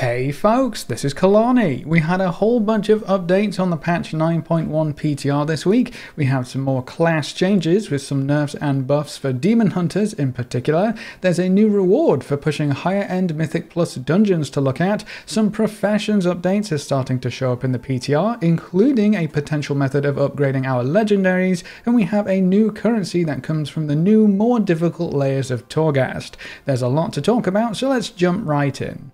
Hey folks, this is Kelani. We had a whole bunch of updates on the patch 9.1 PTR this week. We have some more class changes with some nerfs and buffs for demon hunters in particular. There's a new reward for pushing higher end Mythic Plus dungeons to look at. Some professions updates are starting to show up in the PTR, including a potential method of upgrading our legendaries, and we have a new currency that comes from the new, more difficult layers of Torghast. There's a lot to talk about, so let's jump right in.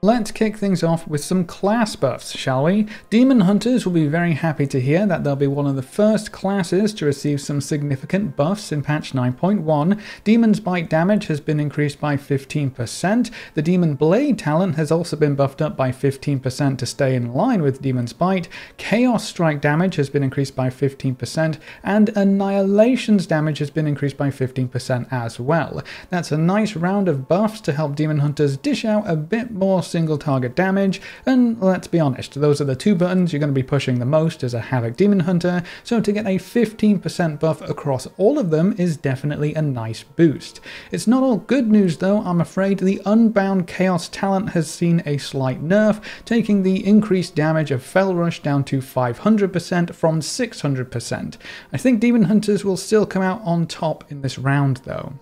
Let's kick things off with some class buffs, shall we? Demon Hunters will be very happy to hear that they'll be one of the first classes to receive some significant buffs in patch 9.1. Demon's Bite damage has been increased by 15%. The Demon Blade talent has also been buffed up by 15% to stay in line with Demon's Bite. Chaos Strike damage has been increased by 15%, and Annihilation's damage has been increased by 15% as well. That's a nice round of buffs to help Demon Hunters dish out a bit more single target damage, and let's be honest, those are the two buttons you're going to be pushing the most as a Havoc Demon Hunter, so to get a 15% buff across all of them is definitely a nice boost. It's not all good news though, I'm afraid the Unbound Chaos talent has seen a slight nerf, taking the increased damage of Fel Rush down to 500% from 600%. I think Demon Hunters will still come out on top in this round though.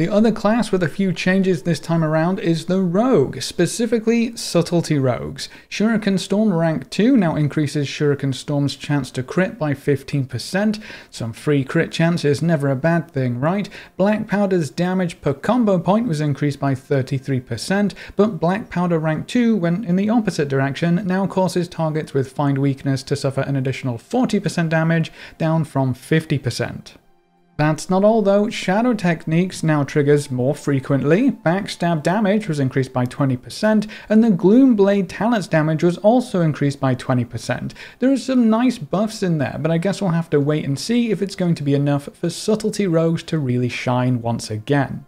The other class with a few changes this time around is the Rogue, specifically Subtlety Rogues. Shuriken Storm rank 2 now increases Shuriken Storm's chance to crit by 15%. Some free crit chance is never a bad thing, right? Black Powder's damage per combo point was increased by 33%, but Black Powder rank 2, when in the opposite direction, now causes targets with Find Weakness to suffer an additional 40% damage, down from 50%. That's not all though, Shadow Techniques now triggers more frequently, Backstab damage was increased by 20%, and the Gloomblade talent's damage was also increased by 20%. There are some nice buffs in there, but I guess we'll have to wait and see if it's going to be enough for Subtlety Rogues to really shine once again.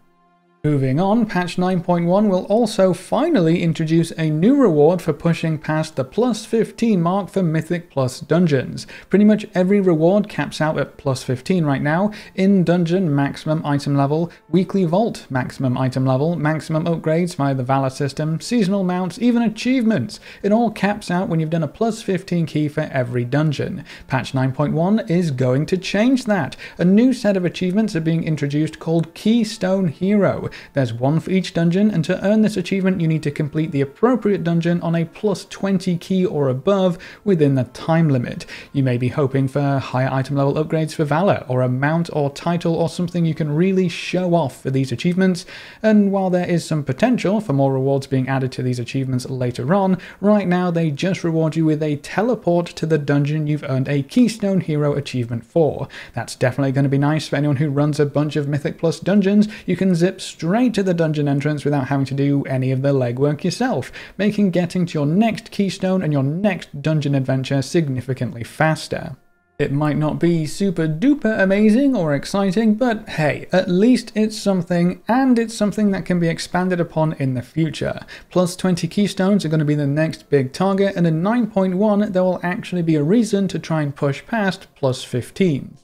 Moving on, patch 9.1 will also finally introduce a new reward for pushing past the plus 15 mark for Mythic Plus dungeons. Pretty much every reward caps out at plus 15 right now, in dungeon maximum item level, weekly vault maximum item level, maximum upgrades via the Valor system, seasonal mounts, even achievements. It all caps out when you've done a plus 15 key for every dungeon. Patch 9.1 is going to change that. A new set of achievements are being introduced called Keystone Hero. There's one for each dungeon, and to earn this achievement you need to complete the appropriate dungeon on a plus 20 key or above within the time limit. You may be hoping for higher item level upgrades for Valor, or a mount or title or something you can really show off for these achievements, and while there is some potential for more rewards being added to these achievements later on, right now they just reward you with a teleport to the dungeon you've earned a Keystone Hero achievement for. That's definitely going to be nice for anyone who runs a bunch of Mythic Plus dungeons. You can zip straight to the dungeon entrance without having to do any of the legwork yourself, making getting to your next keystone and your next dungeon adventure significantly faster. It might not be super duper amazing or exciting, but hey, at least it's something, and it's something that can be expanded upon in the future. Plus 20 keystones are going to be the next big target, and in 9.1 there will actually be a reason to try and push past plus 15.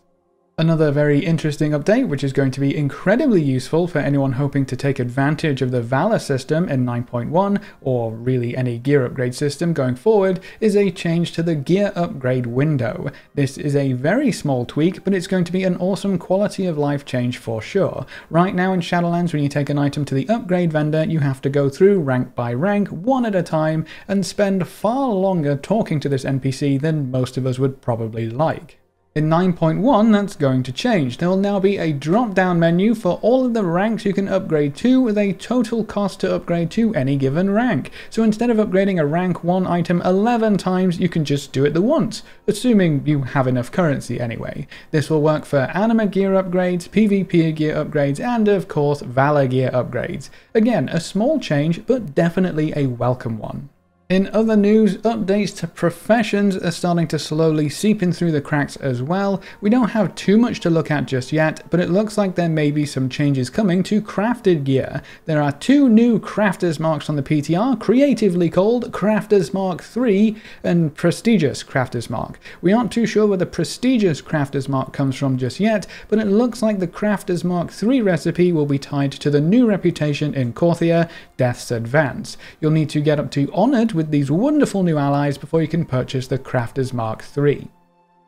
Another very interesting update, which is going to be incredibly useful for anyone hoping to take advantage of the Valor system in 9.1, or really any gear upgrade system going forward, is a change to the gear upgrade window. This is a very small tweak, but it's going to be an awesome quality of life change for sure. Right now in Shadowlands, when you take an item to the upgrade vendor, you have to go through rank by rank, one at a time, and spend far longer talking to this NPC than most of us would probably like. In 9.1 that's going to change. There will now be a drop down menu for all of the ranks you can upgrade to with a total cost to upgrade to any given rank. So instead of upgrading a rank 1 item 11 times you can just do it the once, assuming you have enough currency anyway. This will work for anima gear upgrades, PvP gear upgrades and of course Valor gear upgrades. Again a small change but definitely a welcome one. In other news, updates to professions are starting to slowly seep in through the cracks as well. We don't have too much to look at just yet, but it looks like there may be some changes coming to crafted gear. There are two new crafters marks on the PTR, creatively called Crafters Mark III and Prestigious Crafters Mark. We aren't too sure where the Prestigious Crafters Mark comes from just yet, but it looks like the Crafters Mark III recipe will be tied to the new reputation in Korthia, Death's Advance. You'll need to get up to Honored with these wonderful new allies before you can purchase the Crafter's Mark III.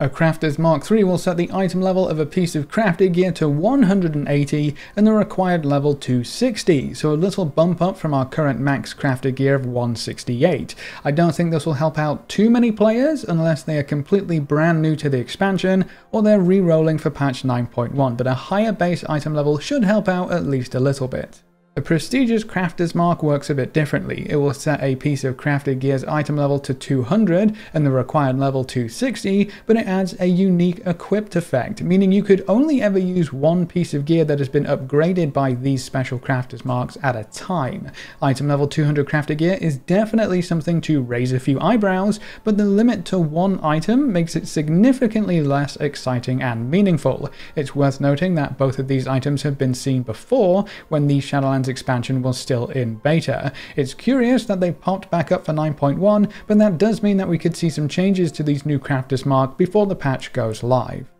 A Crafter's Mark III will set the item level of a piece of crafted gear to 180 and the required level to 60, so a little bump up from our current max crafted gear of 168. I don't think this will help out too many players unless they are completely brand new to the expansion or they're re-rolling for patch 9.1, but a higher base item level should help out at least a little bit. The prestigious crafter's mark works a bit differently. It will set a piece of crafted gear's item level to 200 and the required level to 60, but it adds a unique equipped effect, meaning you could only ever use one piece of gear that has been upgraded by these special crafter's marks at a time. Item level 200 crafted gear is definitely something to raise a few eyebrows, but the limit to one item makes it significantly less exciting and meaningful. It's worth noting that both of these items have been seen before when the Shadowlands expansion was still in beta. It's curious that they popped back up for 9.1, but that does mean that we could see some changes to these new crafters mark before the patch goes live.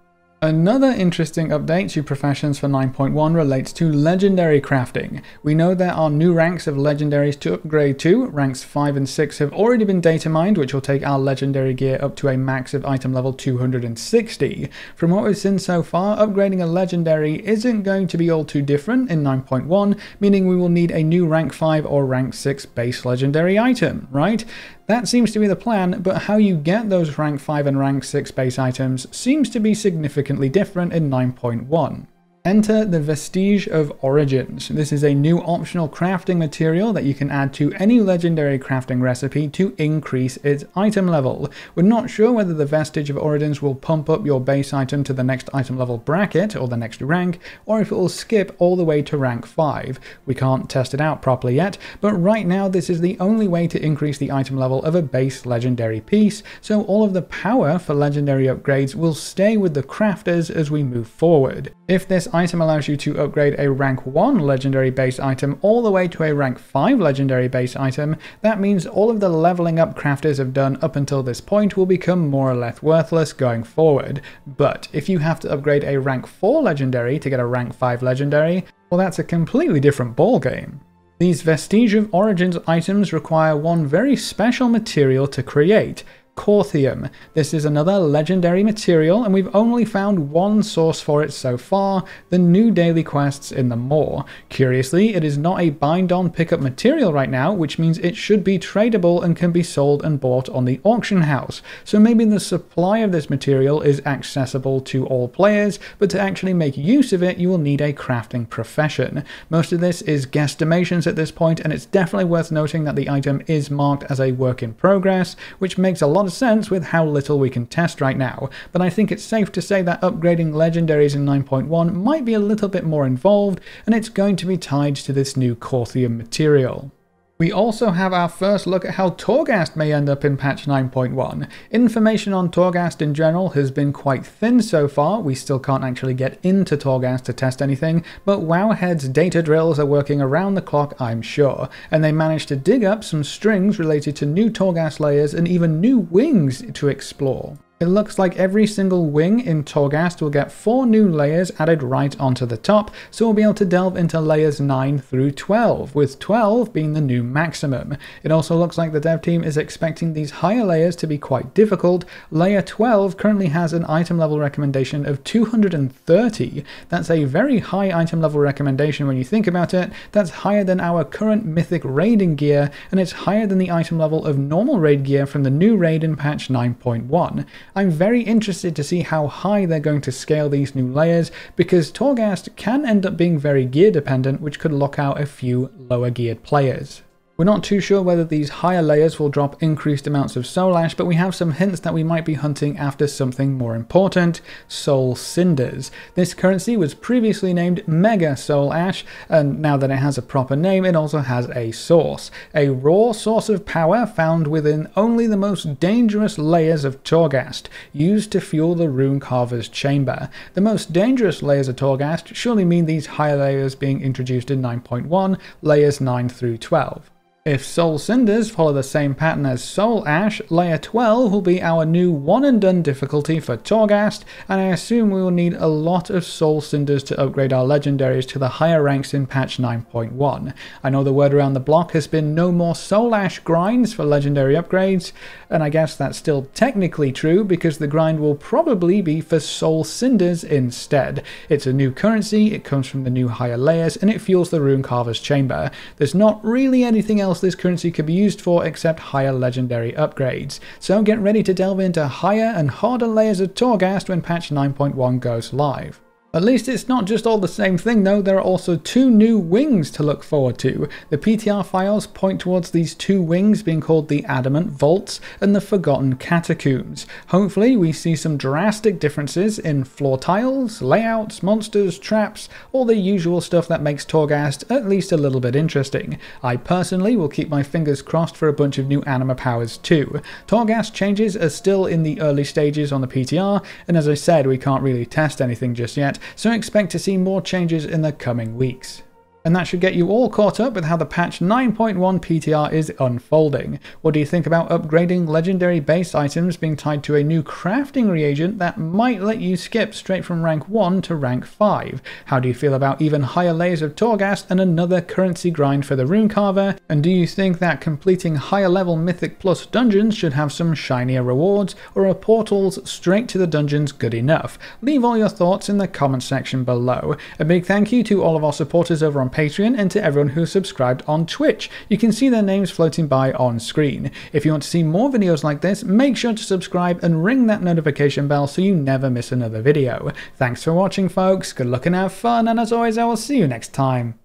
Another interesting update to Professions for 9.1 relates to Legendary crafting. We know there are new ranks of Legendaries to upgrade to. Ranks 5 and 6 have already been data mined, which will take our Legendary gear up to a max of item level 260. From what we've seen so far, upgrading a Legendary isn't going to be all too different in 9.1, meaning we will need a new rank 5 or rank 6 base Legendary item, right? That seems to be the plan, but how you get those rank 5 and rank 6 base items seems to be significantly different in 9.1. Enter the Vestige of Origins. This is a new optional crafting material that you can add to any legendary crafting recipe to increase its item level. We're not sure whether the Vestige of Origins will pump up your base item to the next item level bracket or the next rank, or if it will skip all the way to rank 5. We can't test it out properly yet, but right now this is the only way to increase the item level of a base legendary piece, so all of the power for legendary upgrades will stay with the crafters as we move forward. If this item allows you to upgrade a rank 1 legendary base item all the way to a rank 5 legendary base item, that means all of the leveling up crafters have done up until this point will become more or less worthless going forward. But if you have to upgrade a rank 4 legendary to get a rank 5 legendary, well that's a completely different ballgame. These Vestige of Origins items require one very special material to create, Korthium. This is another legendary material, and we've only found one source for it so far, the new daily quests in the Maw. Curiously, it is not a bind-on pickup material right now, which means it should be tradable and can be sold and bought on the auction house. So maybe the supply of this material is accessible to all players, but to actually make use of it, you will need a crafting profession. Most of this is guesstimations at this point, and it's definitely worth noting that the item is marked as a work in progress, which makes a lot lot sense with how little we can test right now, but I think it's safe to say that upgrading legendaries in 9.1 might be a little bit more involved, and it's going to be tied to this new Korthium material. We also have our first look at how Torghast may end up in patch 9.1. Information on Torghast in general has been quite thin so far, we still can't actually get into Torghast to test anything, but Wowhead's data drills are working around the clock I'm sure, and they managed to dig up some strings related to new Torghast layers and even new wings to explore. It looks like every single wing in Torghast will get 4 new layers added right onto the top, so we'll be able to delve into layers 9 through 12, with 12 being the new maximum. It also looks like the dev team is expecting these higher layers to be quite difficult. Layer 12 currently has an item level recommendation of 230. That's a very high item level recommendation when you think about it. That's higher than our current mythic raiding gear, and it's higher than the item level of normal raid gear from the new raid in patch 9.1. I'm very interested to see how high they're going to scale these new layers, because Torghast can end up being very gear dependent, which could lock out a few lower geared players. We're not too sure whether these higher layers will drop increased amounts of Soul Ash, but we have some hints that we might be hunting after something more important, Soul Cinders. This currency was previously named Mega Soul Ash, and now that it has a proper name, it also has a source. A raw source of power found within only the most dangerous layers of Torghast, used to fuel the Rune Carver's chamber. The most dangerous layers of Torghast surely mean these higher layers being introduced in 9.1, layers 9 through 12. If Soul Cinders follow the same pattern as Soul Ash, Layer 12 will be our new one and done difficulty for Torghast, and I assume we will need a lot of Soul Cinders to upgrade our legendaries to the higher ranks in patch 9.1. I know the word around the block has been no more Soul Ash grinds for legendary upgrades, and I guess that's still technically true because the grind will probably be for Soul Cinders instead. It's a new currency, it comes from the new higher layers, and it fuels the Rune Carver's chamber. There's not really anything else else this currency could be used for except higher legendary upgrades. So get ready to delve into higher and harder layers of Torghast when patch 9.1 goes live. At least it's not just all the same thing though, there are also two new wings to look forward to. The PTR files point towards these two wings being called the Adamant Vaults and the Forgotten Catacombs. Hopefully we see some drastic differences in floor tiles, layouts, monsters, traps, all the usual stuff that makes Torghast at least a little bit interesting. I personally will keep my fingers crossed for a bunch of new anima powers too. Torghast changes are still in the early stages on the PTR, and as I said we can't really test anything just yet, so expect to see more changes in the coming weeks. And that should get you all caught up with how the patch 9.1 PTR is unfolding. What do you think about upgrading legendary base items being tied to a new crafting reagent that might let you skip straight from rank 1 to rank 5? How do you feel about even higher layers of Torghast and another currency grind for the Rune Carver? And do you think that completing higher level Mythic Plus dungeons should have some shinier rewards, or are portals straight to the dungeons good enough? Leave all your thoughts in the comment section below. A big thank you to all of our supporters over on Patreon and to everyone who subscribed on Twitch. You can see their names floating by on screen. If you want to see more videos like this, make sure to subscribe and ring that notification bell so you never miss another video. Thanks for watching folks, good luck and have fun, and as always I will see you next time.